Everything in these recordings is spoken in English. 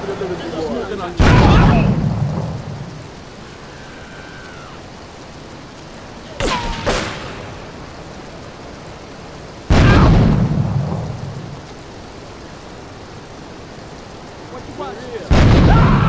What you want here? Ah!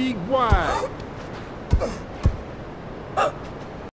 feet wide.